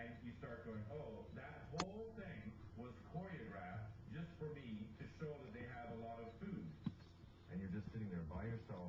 and you start going, oh, that whole thing was choreographed just for me to show that they have a lot of food. And you're just sitting there by yourself